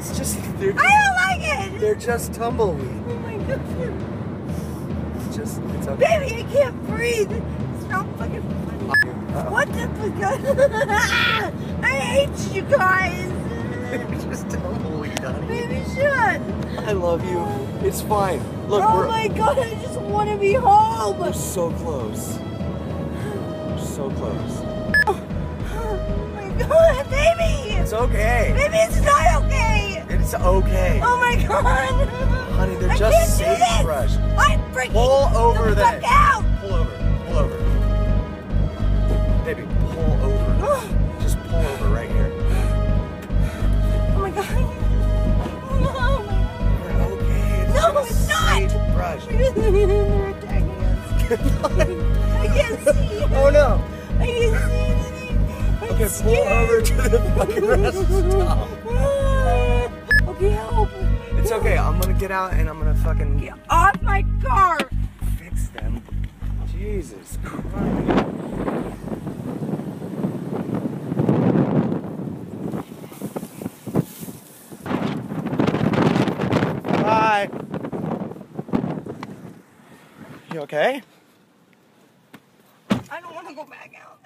pee in this. It's just they're I don't like it. they're just tumbleweed. Oh my god. It's just it's okay. Baby, I can't breathe. It's not fucking funny. Uh-oh. What the fuck? I hate you guys. Just tumbleweed, honey. Baby, shut. I love you. It's fine. Look, oh we're my god, I just want to be home. we're so close. We're so close. Oh, oh my god, baby. It's okay. Baby, it's not Honey, they're I just can't sagebrush. I'm freaking Pull over the then. out. Pull over. Pull over. Baby, pull over. Oh Just pull over right here. Oh my god. Oh no. We're okay. It's No, it's not. Sagebrush. They're attacking us. I can't see. oh no. I can't see anything. I'm Okay, pull over to the fucking rest get out and I'm gonna fucking Get off my car. fix them. Jesus Christ. Bye. You okay? I don't want to go back out